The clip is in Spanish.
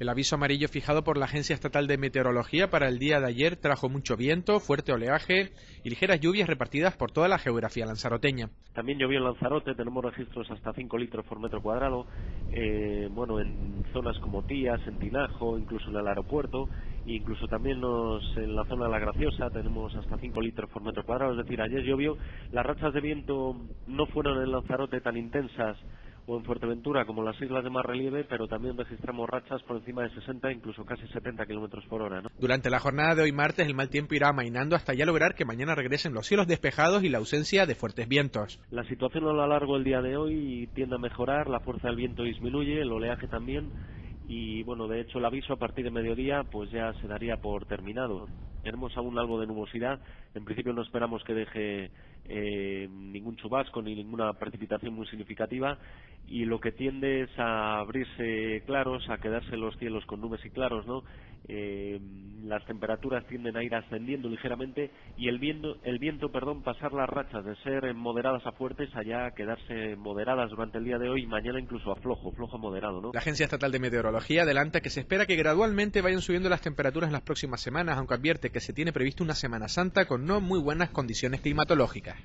El aviso amarillo fijado por la Agencia Estatal de Meteorología para el día de ayer trajo mucho viento, fuerte oleaje y ligeras lluvias repartidas por toda la geografía lanzaroteña. También llovió en Lanzarote, tenemos registros hasta 5 litros por metro cuadrado, eh, bueno, en zonas como Tías, en Tinajo, incluso en el aeropuerto, e incluso también nos, en la zona de La Graciosa tenemos hasta 5 litros por metro cuadrado, es decir, ayer llovió, las rachas de viento no fueron en Lanzarote tan intensas o en Fuerteventura como las islas de más relieve, pero también registramos rachas por encima de 60, incluso casi 70 kilómetros por hora. Durante la jornada de hoy martes, el mal tiempo irá amainando hasta ya lograr que mañana regresen los cielos despejados y la ausencia de fuertes vientos. La situación a lo largo del día de hoy tiende a mejorar, la fuerza del viento disminuye, el oleaje también y bueno, de hecho el aviso a partir de mediodía pues ya se daría por terminado. Tenemos aún algo de nubosidad, en principio no esperamos que deje eh, ningún chubasco ni ninguna precipitación muy significativa y lo que tiende es a abrirse claros, a quedarse los cielos con nubes y claros, ¿no? Eh, las temperaturas tienden a ir ascendiendo ligeramente y el viento, el viento, perdón, pasar las rachas de ser moderadas a fuertes allá a quedarse moderadas durante el día de hoy y mañana incluso a flojo, flojo moderado, ¿no? La Agencia Estatal de Meteorología adelanta que se espera que gradualmente vayan subiendo las temperaturas en las próximas semanas, aunque advierte que se tiene previsto una Semana Santa con no muy buenas condiciones climatológicas.